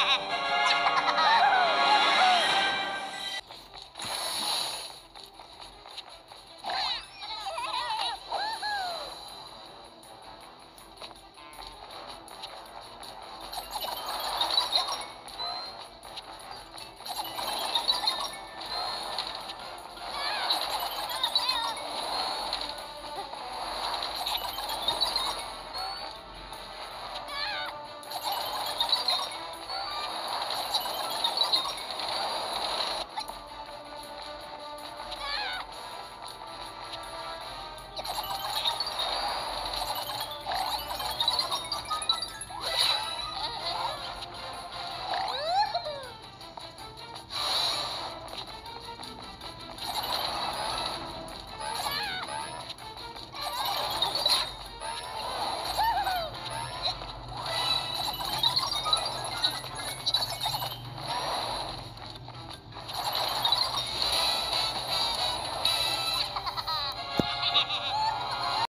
ha.